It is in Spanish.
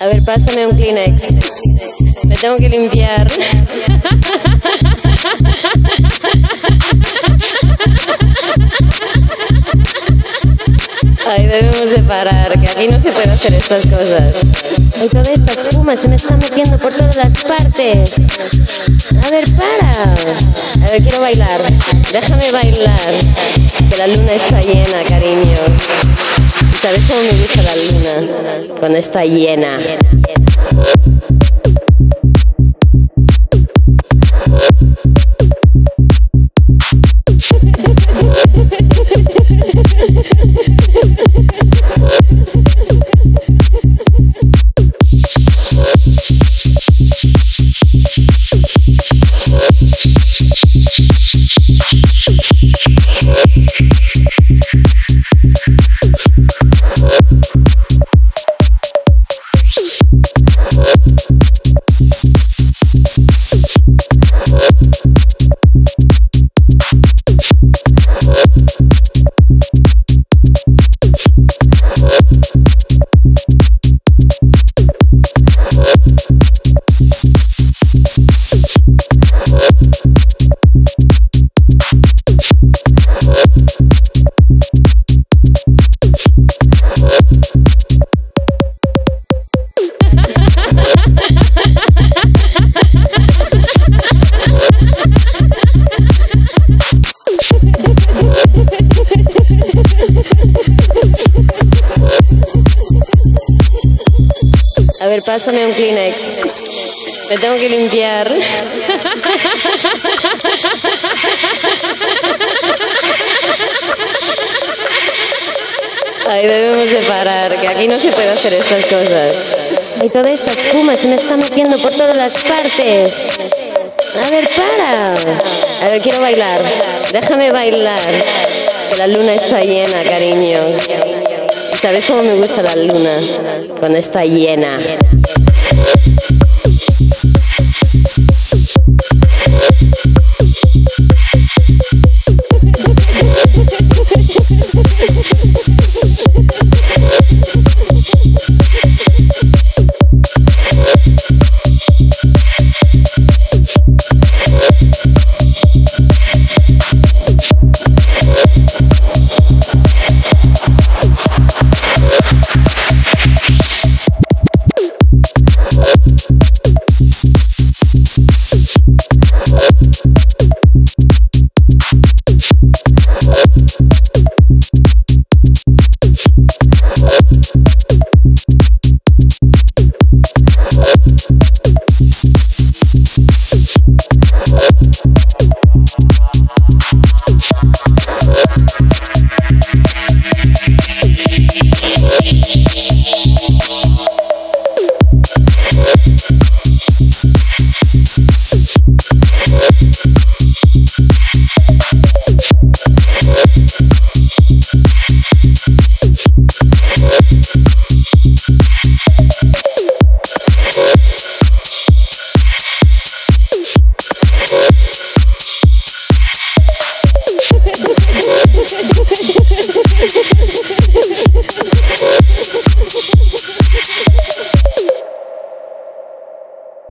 A ver, pásame un Kleenex. Me tengo que limpiar. parar, que aquí no se puede hacer estas cosas. Ay, toda esta espuma se me está metiendo por todas las partes. A ver, para. A ver, quiero bailar. Déjame bailar. Que la luna está llena, cariño. ¿Sabes cómo me gusta la luna? Cuando está llena. Ver, pásame un Kleenex. Me tengo que limpiar. Ay, debemos de parar, que aquí no se puede hacer estas cosas. Ay, toda esta espuma se me está metiendo por todas las partes. A ver, para. A ver, quiero bailar. Déjame bailar. La luna está llena, cariño. ¿Sabes cómo me gusta la luna? Cuando está llena.